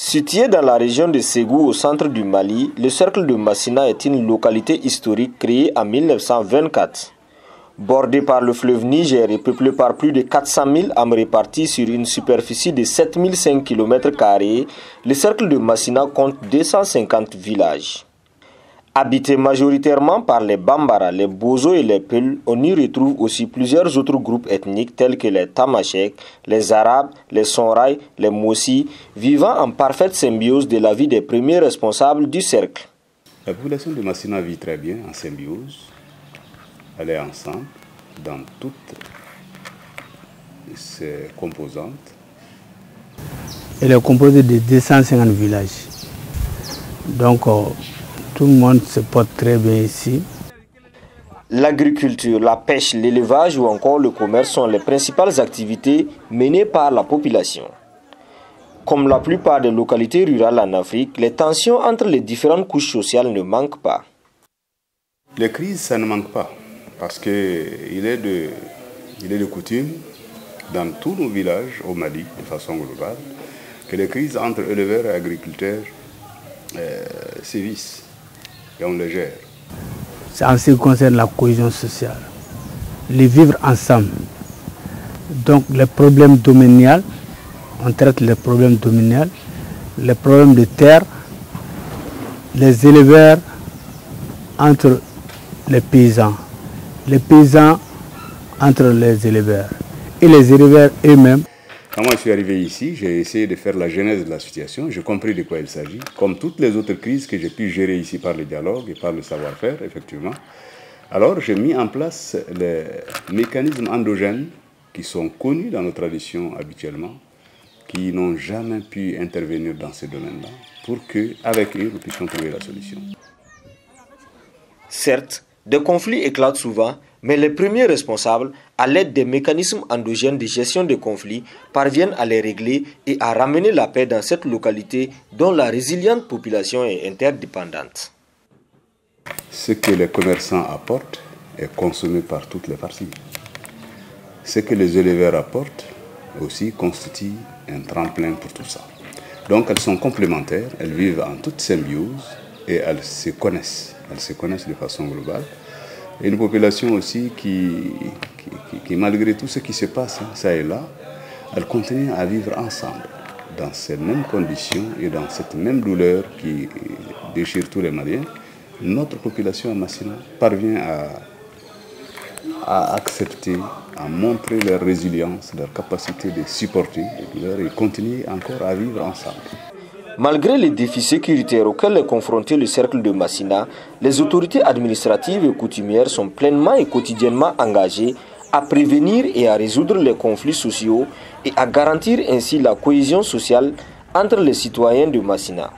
Situé dans la région de Ségou au centre du Mali, le cercle de Massina est une localité historique créée en 1924. Bordé par le fleuve Niger et peuplé par plus de 400 000 âmes réparties sur une superficie de 7005 km, le cercle de Massina compte 250 villages. Habité majoritairement par les Bambara, les Bozo et les Peuls, on y retrouve aussi plusieurs autres groupes ethniques tels que les Tamashek, les Arabes, les Sonrai, les Mossi, vivant en parfaite symbiose de la vie des premiers responsables du cercle. La population de Massina vit très bien en symbiose. Elle est ensemble dans toutes ses composantes. Elle est composée de 250 villages. Donc, euh, tout le monde se porte très bien ici. L'agriculture, la pêche, l'élevage ou encore le commerce sont les principales activités menées par la population. Comme la plupart des localités rurales en Afrique, les tensions entre les différentes couches sociales ne manquent pas. Les crises, ça ne manque pas, parce qu'il est, de, il est de coutume, dans tous nos villages au Mali, de façon globale, que les crises entre éleveurs et agriculteurs euh, sévissent C'est en ce qui concerne la cohésion sociale, les vivre ensemble. Donc les problèmes dominiales, on traite les problèmes dominiales, les problèmes de terre, les éleveurs entre les paysans, les paysans entre les éleveurs. Et les éleveurs eux-mêmes quand moi je suis arrivé ici, j'ai essayé de faire la genèse de la situation, j'ai compris de quoi il s'agit, comme toutes les autres crises que j'ai pu gérer ici par le dialogue et par le savoir-faire, effectivement. Alors j'ai mis en place les mécanismes endogènes qui sont connus dans nos traditions habituellement, qui n'ont jamais pu intervenir dans ce domaine-là, pour qu'avec eux, nous puissions trouver la solution. Certes, des conflits éclatent souvent, mais les premiers responsables, à l'aide des mécanismes endogènes de gestion des conflits, parviennent à les régler et à ramener la paix dans cette localité dont la résiliente population est interdépendante. Ce que les commerçants apportent est consommé par toutes les parties. Ce que les éleveurs apportent aussi constitue un tremplin pour tout ça. Donc elles sont complémentaires, elles vivent en toute symbiose et elles se connaissent. Elles se connaissent de façon globale. Une population aussi qui, qui, malgré tout ce qui se passe, hein, ça et là, elle continue à vivre ensemble, dans ces mêmes conditions et dans cette même douleur qui déchire tous les Maliens. Notre population à Massina parvient à, à accepter, à montrer leur résilience, leur capacité de supporter les douleurs et continuer encore à vivre ensemble. Malgré les défis sécuritaires auxquels est confronté le cercle de Massina, les autorités administratives et coutumières sont pleinement et quotidiennement engagées à prévenir et à résoudre les conflits sociaux et à garantir ainsi la cohésion sociale entre les citoyens de Massina.